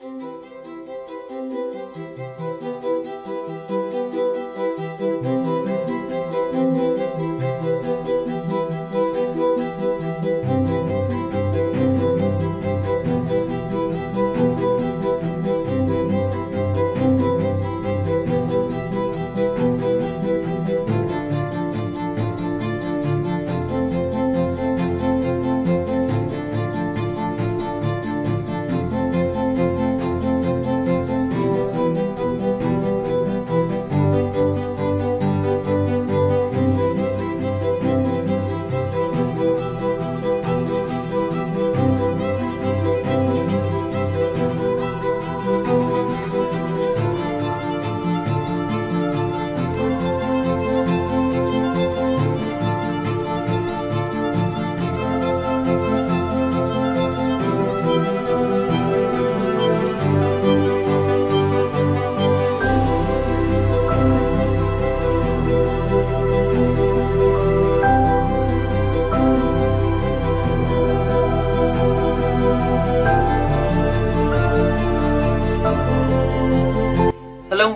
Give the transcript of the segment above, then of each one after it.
Música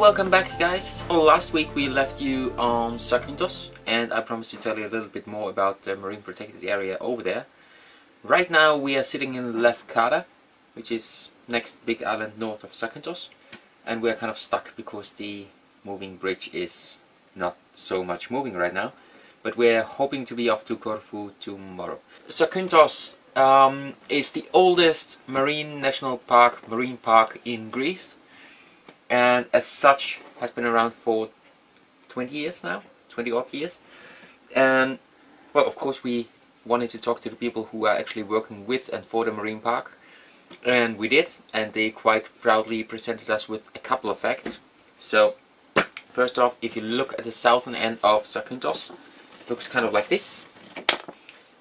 welcome back guys. Last week we left you on Zakynthos and I promised to tell you a little bit more about the marine protected area over there. Right now we are sitting in Lefkada, which is next big island north of Zakynthos and we are kind of stuck because the moving bridge is not so much moving right now but we're hoping to be off to Corfu tomorrow. Zakynthos um, is the oldest marine national park, marine park in Greece and as such has been around for 20 years now 20 odd years. And well of course we wanted to talk to the people who are actually working with and for the marine park. And we did and they quite proudly presented us with a couple of facts. So first off if you look at the southern end of Zakynthos looks kind of like this.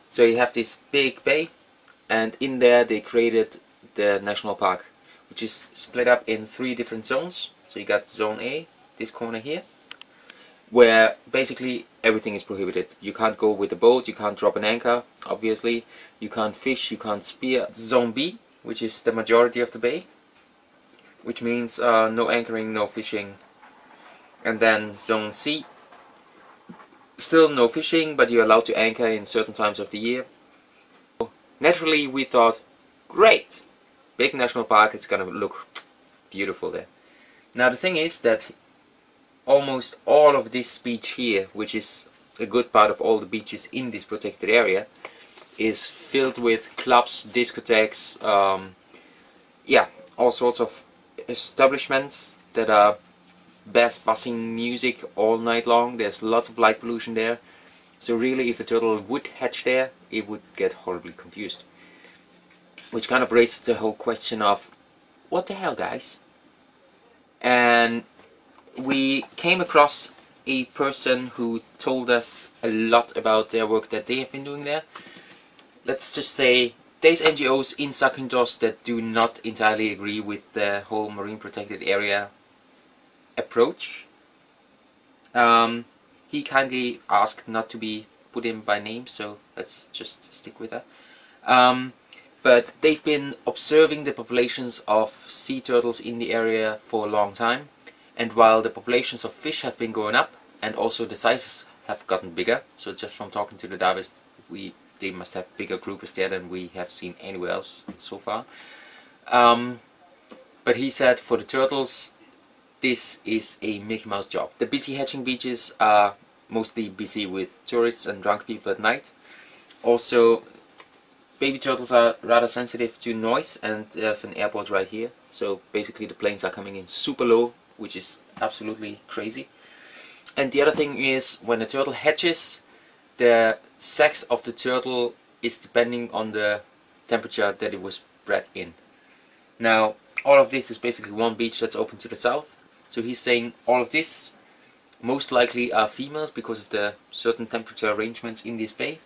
So you have this big bay and in there they created the national park which is split up in three different zones. So you got zone A, this corner here, where basically everything is prohibited. You can't go with a boat, you can't drop an anchor, obviously. You can't fish, you can't spear. Zone B, which is the majority of the bay, which means uh, no anchoring, no fishing. And then zone C, still no fishing, but you're allowed to anchor in certain times of the year. Naturally, we thought, great, big national park, it's gonna look beautiful there. Now the thing is that almost all of this beach here, which is a good part of all the beaches in this protected area, is filled with clubs, discotheques, um, yeah, all sorts of establishments that are best buzzing music all night long. There's lots of light pollution there. So really, if a turtle would hatch there, it would get horribly confused which kind of raises the whole question of what the hell guys? And we came across a person who told us a lot about their work that they have been doing there. Let's just say there's NGOs in Zakynthos that do not entirely agree with the whole marine protected area approach. Um, he kindly asked not to be put in by name so let's just stick with that. Um, but they've been observing the populations of sea turtles in the area for a long time and while the populations of fish have been going up and also the sizes have gotten bigger so just from talking to the divers we they must have bigger groupers there than we have seen anywhere else so far um, but he said for the turtles this is a Mickey Mouse job. The busy hatching beaches are mostly busy with tourists and drunk people at night. Also baby turtles are rather sensitive to noise and there's an airport right here. So basically the planes are coming in super low which is absolutely crazy. And the other thing is when a turtle hatches the sex of the turtle is depending on the temperature that it was bred in. Now all of this is basically one beach that's open to the south. So he's saying all of this most likely are females because of the certain temperature arrangements in this bay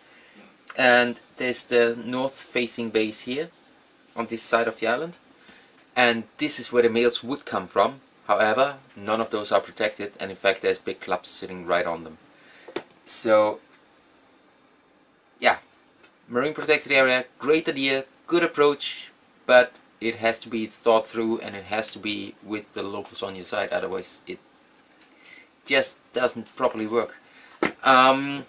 and there's the north facing base here on this side of the island. And this is where the males would come from. However none of those are protected. And in fact there's big clubs sitting right on them. So yeah. Marine protected area great idea good approach. But it has to be thought through and it has to be with the locals on your side. Otherwise it just doesn't properly work. Um,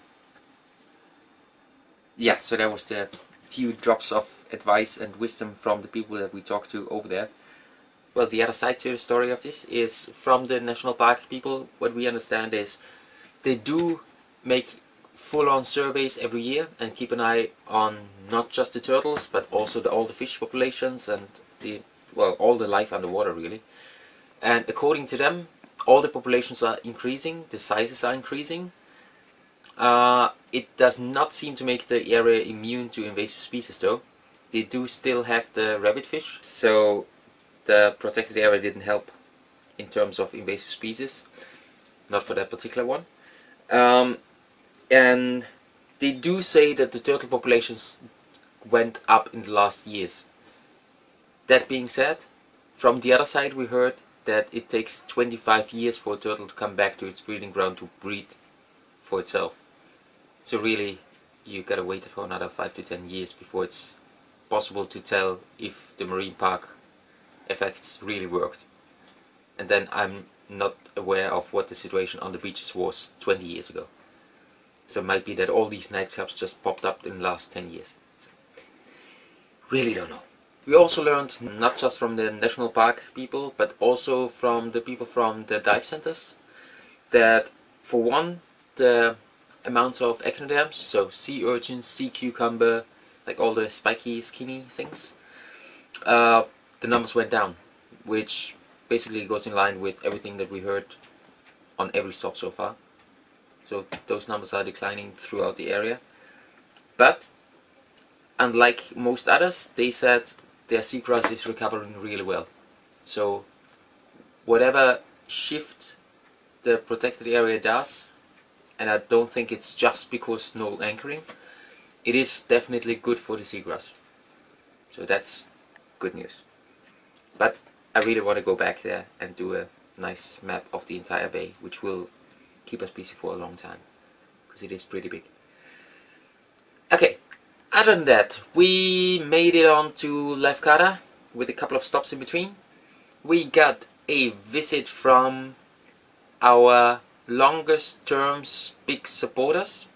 yeah so that was the few drops of advice and wisdom from the people that we talked to over there. Well the other side to the story of this is from the national park people what we understand is they do make full-on surveys every year and keep an eye on not just the turtles but also the, all the fish populations and the well all the life underwater really. And according to them all the populations are increasing the sizes are increasing uh, it does not seem to make the area immune to invasive species though. They do still have the rabbitfish so the protected area didn't help in terms of invasive species. Not for that particular one. Um, and they do say that the turtle populations went up in the last years. That being said, from the other side we heard that it takes 25 years for a turtle to come back to its breeding ground to breed for itself. So really, you gotta wait for another 5 to 10 years before it's possible to tell if the marine park effects really worked. And then I'm not aware of what the situation on the beaches was 20 years ago. So it might be that all these nightclubs just popped up in the last 10 years. So, really don't know. We also learned not just from the national park people, but also from the people from the dive centers, that for one, the amounts of echinoderms, so sea urchins, sea cucumber, like all the spiky, skinny things, uh, the numbers went down, which basically goes in line with everything that we heard on every stop so far. So those numbers are declining throughout the area. But unlike most others, they said their seagrass is recovering really well. So whatever shift the protected area does, and I don't think it's just because no anchoring, it is definitely good for the seagrass. So that's good news. But I really want to go back there and do a nice map of the entire bay, which will keep us busy for a long time because it is pretty big. Okay, other than that, we made it on to Lefkada with a couple of stops in between. We got a visit from our longest terms big supporters.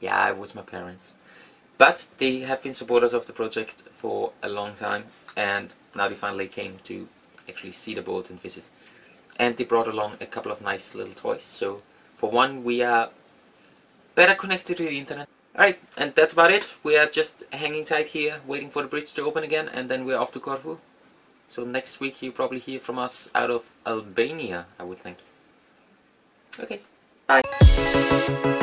Yeah, it was my parents. But they have been supporters of the project for a long time and now they finally came to actually see the boat and visit. And they brought along a couple of nice little toys. So for one we are better connected to the internet. Alright and that's about it. We are just hanging tight here waiting for the bridge to open again and then we're off to Corfu. So next week you'll probably hear from us out of Albania I would think Okay, bye.